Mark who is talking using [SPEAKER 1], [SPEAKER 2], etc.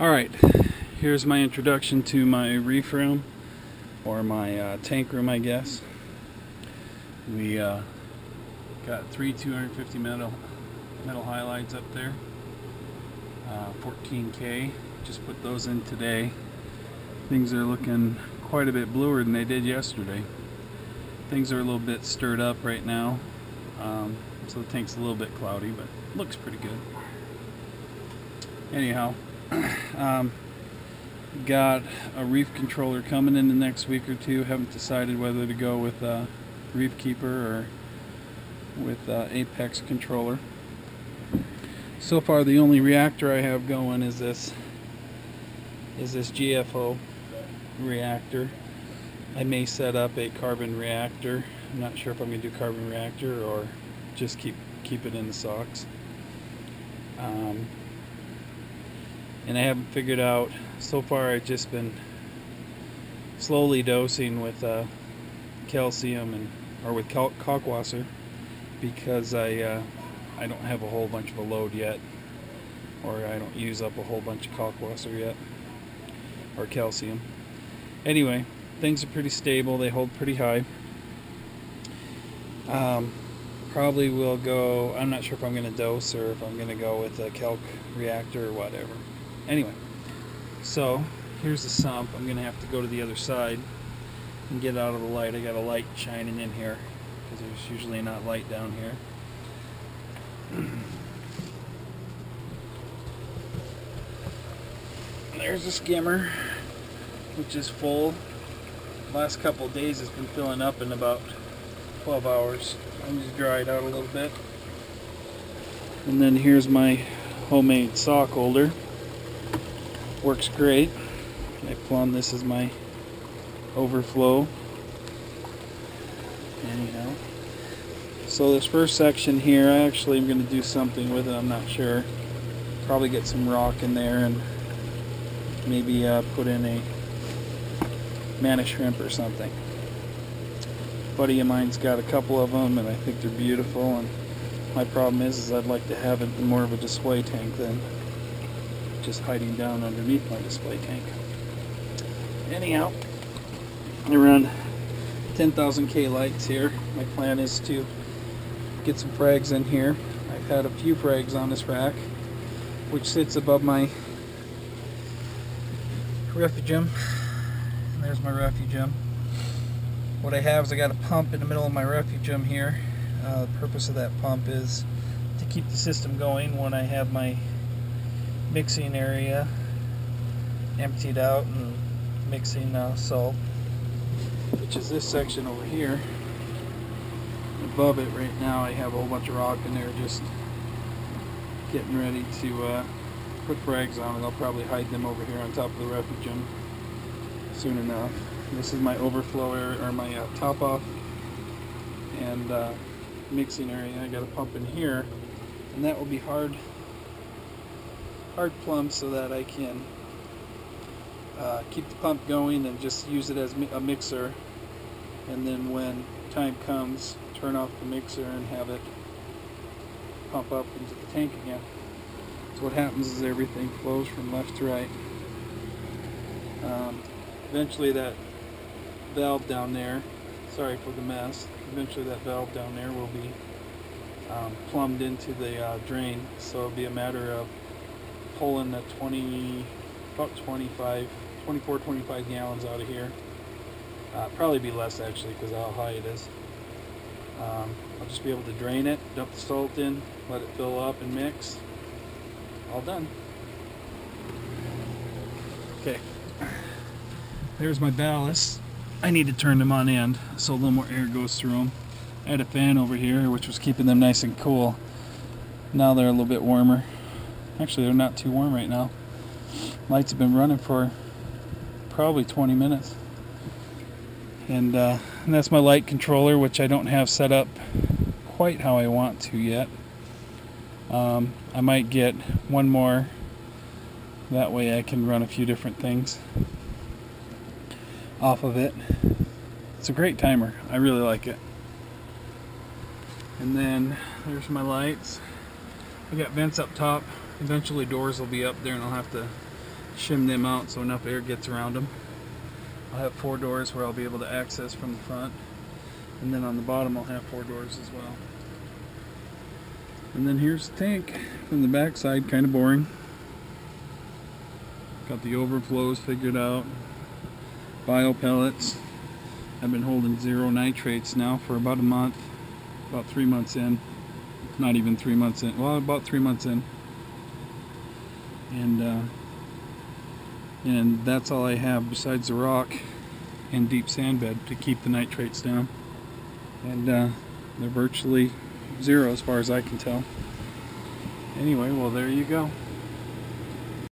[SPEAKER 1] Alright, here's my introduction to my reef room, or my uh, tank room I guess. We uh, got three 250 metal, metal halides up there, uh, 14K, just put those in today. Things are looking quite a bit bluer than they did yesterday. Things are a little bit stirred up right now, um, so the tank's a little bit cloudy, but looks pretty good. Anyhow, um, got a reef controller coming in the next week or two. Haven't decided whether to go with uh, Reef Keeper or with Apex controller. So far, the only reactor I have going is this is this GFO reactor. I may set up a carbon reactor. I'm not sure if I'm going to do carbon reactor or just keep keep it in the socks. Um, and I haven't figured out. So far, I've just been slowly dosing with uh, calcium and or with kalkwasser because I uh, I don't have a whole bunch of a load yet, or I don't use up a whole bunch of kalkwasser yet, or calcium. Anyway, things are pretty stable. They hold pretty high. Um, probably will go. I'm not sure if I'm going to dose or if I'm going to go with a calc reactor or whatever. Anyway, so here's the sump. I'm going to have to go to the other side and get out of the light. I got a light shining in here because there's usually not light down here. There's the skimmer, which is full. Last couple days it's been filling up in about 12 hours. I'm just dried out a little bit. And then here's my homemade sock holder works great. I plumb this is my overflow. Anyhow. So this first section here, I actually am going to do something with it, I'm not sure. Probably get some rock in there and maybe uh, put in a mantis shrimp or something. A buddy of mine's got a couple of them and I think they're beautiful and my problem is, is I'd like to have it more of a display tank than just hiding down underneath my display tank. Anyhow, I run 10,000 K lights here. My plan is to get some frags in here. I've had a few frags on this rack, which sits above my refugium. There's my refugium. What I have is I got a pump in the middle of my refugium here. Uh, the purpose of that pump is to keep the system going when I have my mixing area emptied out and mixing uh, salt. Which is this section over here. Above it right now I have a whole bunch of rock in there just getting ready to uh, put frags on and I'll probably hide them over here on top of the refugium soon enough. This is my overflow area or my uh, top off and uh, mixing area I got a pump in here. And that will be hard hard plumb so that I can uh, keep the pump going and just use it as a mixer and then when time comes turn off the mixer and have it pump up into the tank again. So what happens is everything flows from left to right. Um, eventually that valve down there, sorry for the mess, eventually that valve down there will be um, plumbed into the uh, drain so it'll be a matter of pulling the 20, about 25, 24, 25 gallons out of here. Uh, probably be less actually because how high it is. Um, I'll just be able to drain it, dump the salt in, let it fill up and mix. All done. Okay. There's my ballast. I need to turn them on end so a little more air goes through them. I had a fan over here which was keeping them nice and cool. Now they're a little bit warmer. Actually, they're not too warm right now. Lights have been running for probably 20 minutes. And, uh, and that's my light controller, which I don't have set up quite how I want to yet. Um, I might get one more. That way I can run a few different things off of it. It's a great timer. I really like it. And then there's my lights. I got vents up top eventually doors will be up there and I'll have to shim them out so enough air gets around them. I'll have four doors where I'll be able to access from the front. And then on the bottom I'll have four doors as well. And then here's the tank from the back side, kind of boring. Got the overflows figured out. Bio pellets. I've been holding zero nitrates now for about a month. About three months in. Not even three months in. Well, about three months in. And uh, and that's all I have besides the rock and deep sand bed to keep the nitrates down. And uh, they're virtually zero as far as I can tell. Anyway, well there you go.